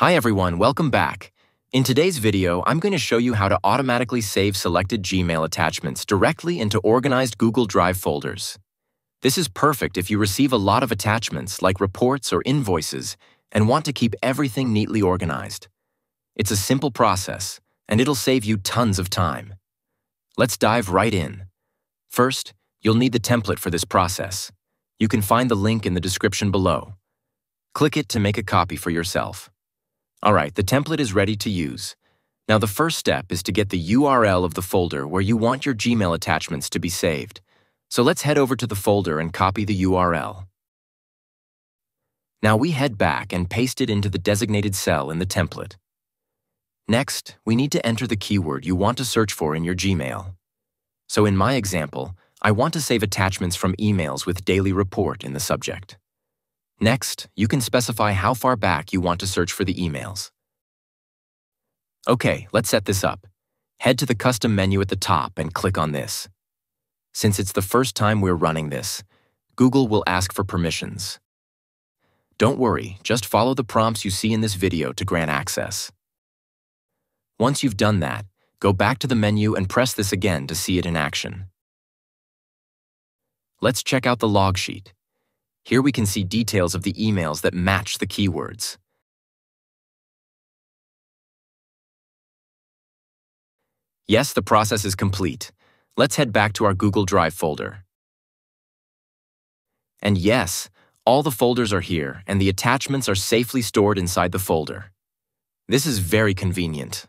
Hi everyone, welcome back. In today's video, I'm going to show you how to automatically save selected Gmail attachments directly into organized Google Drive folders. This is perfect if you receive a lot of attachments like reports or invoices and want to keep everything neatly organized. It's a simple process, and it'll save you tons of time. Let's dive right in. First, you'll need the template for this process. You can find the link in the description below. Click it to make a copy for yourself. All right, the template is ready to use. Now the first step is to get the URL of the folder where you want your Gmail attachments to be saved. So let's head over to the folder and copy the URL. Now we head back and paste it into the designated cell in the template. Next, we need to enter the keyword you want to search for in your Gmail. So in my example, I want to save attachments from emails with daily report in the subject. Next, you can specify how far back you want to search for the emails. Okay, let's set this up. Head to the custom menu at the top and click on this. Since it's the first time we're running this, Google will ask for permissions. Don't worry, just follow the prompts you see in this video to grant access. Once you've done that, go back to the menu and press this again to see it in action. Let's check out the log sheet. Here we can see details of the emails that match the keywords. Yes, the process is complete. Let's head back to our Google Drive folder. And yes, all the folders are here and the attachments are safely stored inside the folder. This is very convenient.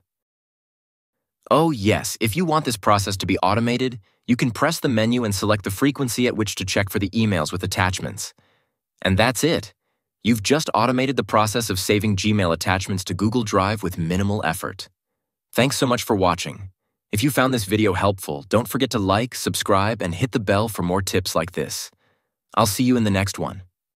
Oh yes, if you want this process to be automated, you can press the menu and select the frequency at which to check for the emails with attachments. And that's it. You've just automated the process of saving Gmail attachments to Google Drive with minimal effort. Thanks so much for watching. If you found this video helpful, don't forget to like, subscribe, and hit the bell for more tips like this. I'll see you in the next one.